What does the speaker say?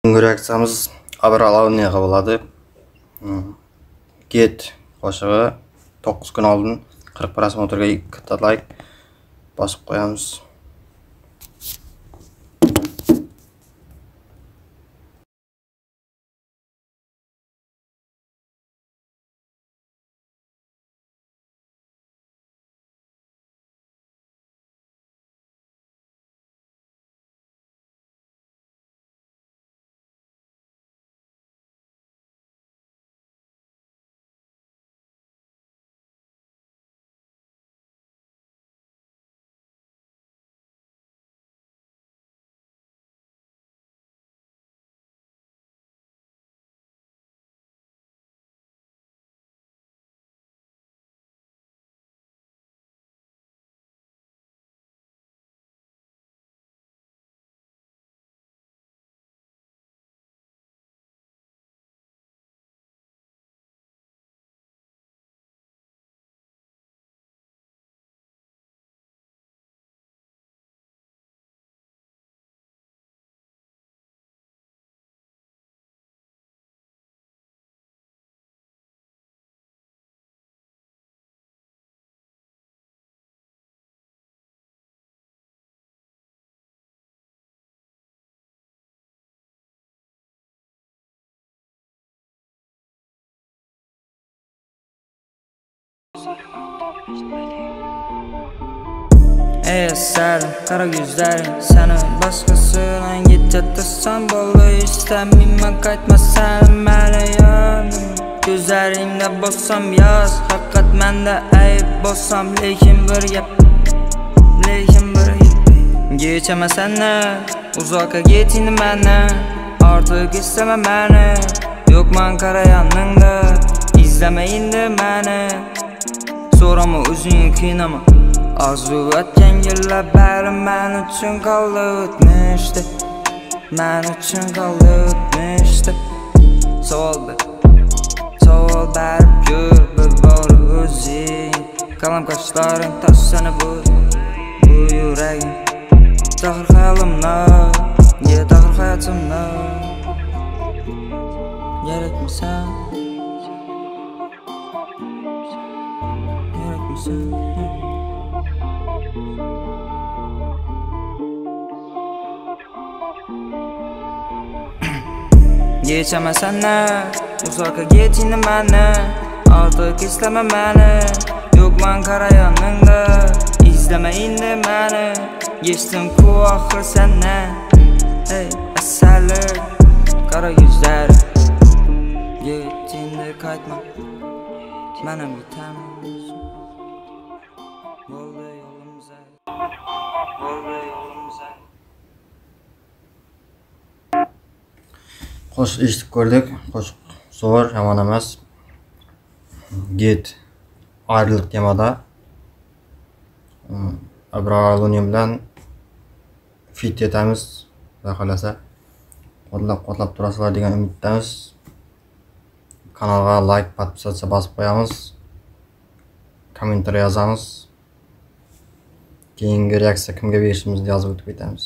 бүгінгі реакциямыз не қабылады кет қошығы 9 күн алдын 40 просмотрға 2 лайк басып қоямыз Ey eserim kara gözlerin Seni başkasıyla gecettirsen Bolu istemeyim kaçma sen Beni yanım. Gözlerimde bozsam yaz Hakikat mende ayıp bozsam Lekin bir gap Lekin bir gap Geçeme seni Uzaka getini beni Artık isteme beni. Yok man kara yanında İzleme indi beni Sorama özünü kıynama Arzu etken yıllar beri men uchun qoldi o'tmishda Men uchun qoldi o'tmishda Savol ber Savol berib ko'r bir bor o'zing Qalam qoshlaring toshsana bu Bu yuragim Tahir hayolimni Ye tahir hayotimni Yaratmisan Yaratmisan Geçeme seni Uzaka geçini beni Artık isteme beni. Yok man kara yanında. İzleme indi beni Geçtim ku ahır sene Hey eserlik Kara yüzler. Gittiğinde kaytma Benim gitem eshitib ko'rdik qo'shiq zo'r yomon emas get ayriliq temada abraloniya bilan fit etamiz xudo xohlasa qo'llab quvvatlab turasizlar degan umiddamiz kanalga layk подписаться bosib qo'yamiz kommentariy yozamiz keyingi reaksiya kimga berishimizni yozib o'tib ketamiz